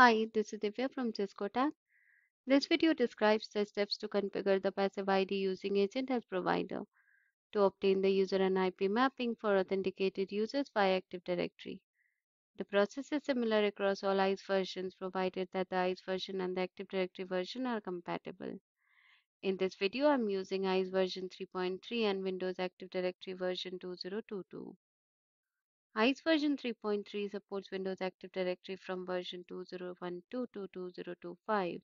Hi, this is Divya from Cisco Tech. This video describes the steps to configure the passive ID using agent as provider to obtain the user and IP mapping for authenticated users via Active Directory. The process is similar across all ISE versions provided that the ISE version and the Active Directory version are compatible. In this video, I'm using ISE version 3.3 and Windows Active Directory version 2022. ISE version 3.3 supports Windows Active Directory from version 2012 to 2025.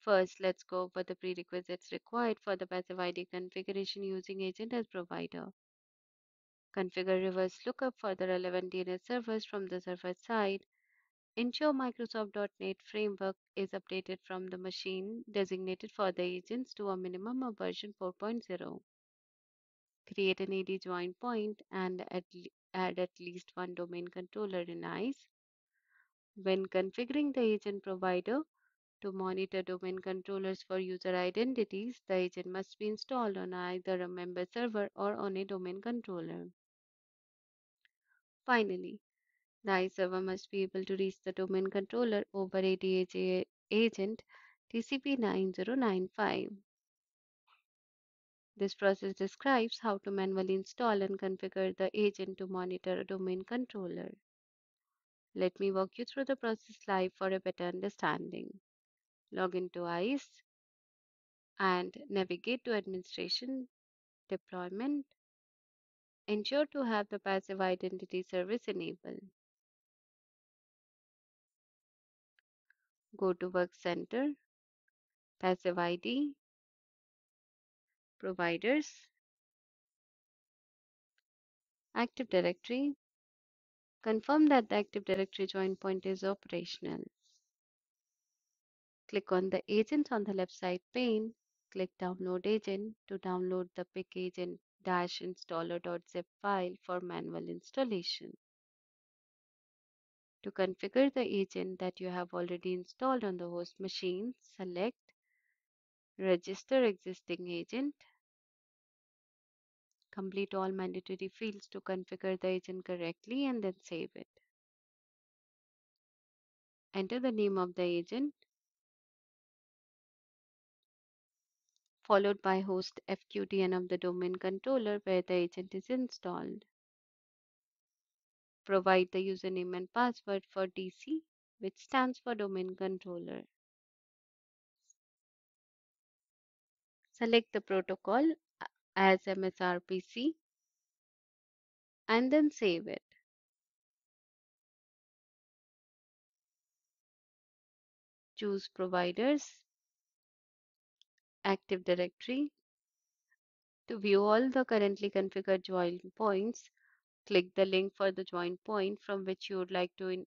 First, let's go over the prerequisites required for the passive ID configuration using agent as provider. Configure reverse lookup for the relevant DNS servers from the server side. Ensure Microsoft.NET Framework is updated from the machine designated for the agents to a minimum of version 4.0. Create an AD join point and add at least one domain controller in ISE. When configuring the agent provider to monitor domain controllers for user identities, the agent must be installed on either a member server or on a domain controller. Finally, the ISE server must be able to reach the domain controller over ADHA agent TCP 9095. This process describes how to manually install and configure the agent to monitor a domain controller. Let me walk you through the process live for a better understanding. Log into ISE and navigate to Administration, Deployment. Ensure to have the Passive Identity Service enabled. Go to Work Center, Passive ID, Providers, Active Directory. Confirm that the Active Directory join point is operational. Click on the agent on the left side pane. Click Download Agent to download the PIC agent installer.zip file for manual installation. To configure the agent that you have already installed on the host machine, select Register existing agent. Complete all mandatory fields to configure the agent correctly and then save it. Enter the name of the agent followed by host FQDN of the domain controller where the agent is installed. Provide the username and password for DC, which stands for domain controller. Select the protocol as MSRPC and then save it. Choose providers, Active Directory. To view all the currently configured join points, click the link for the join point from which you would like to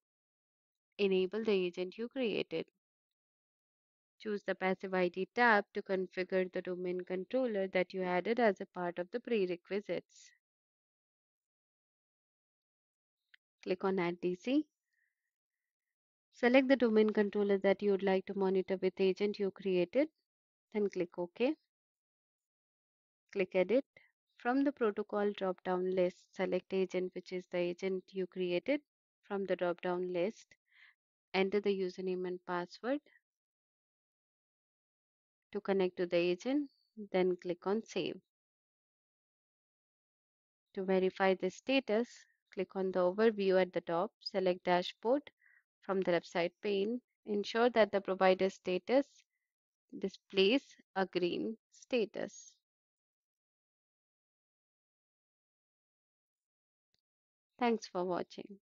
enable the agent you created. Choose the Passive ID tab to configure the domain controller that you added as a part of the prerequisites. Click on Add DC. Select the domain controller that you would like to monitor with agent you created, then click OK. Click Edit. From the protocol drop-down list, select agent which is the agent you created. From the drop-down list, enter the username and password to connect to the agent, then click on Save. To verify the status, click on the overview at the top, select Dashboard from the left side pane. Ensure that the provider status displays a green status. Thanks for watching.